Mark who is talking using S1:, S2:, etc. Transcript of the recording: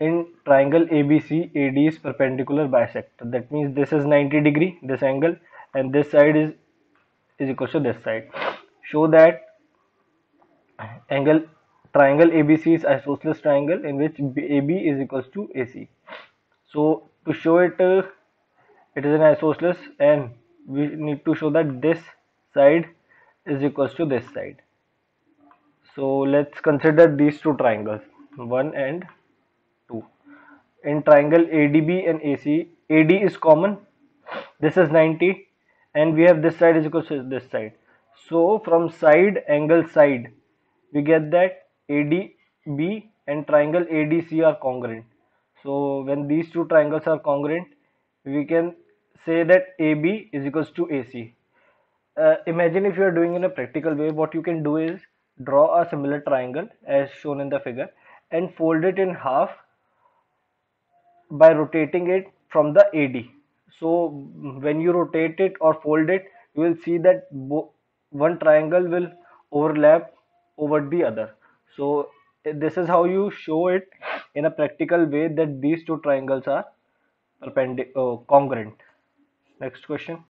S1: in triangle ABC AD is perpendicular bisector that means this is 90 degree this angle and this side is is equal to this side. Show that angle triangle ABC is isosceles triangle in which AB is equals to AC so to show it uh, it is an isosceles and we need to show that this side is equals to this side. So let's consider these two triangles 1 and 2 in triangle ADB and AC AD is common. This is 90 and we have this side is equal to this side. So from side angle side we get that ADB and triangle ADC are congruent. So when these two triangles are congruent we can say that AB is equals to AC uh, imagine if you are doing in a practical way what you can do is draw a similar triangle as shown in the figure and fold it in half by rotating it from the AD so when you rotate it or fold it you will see that one triangle will overlap over the other. So this is how you show it in a practical way that these two triangles are uh, congruent. Next question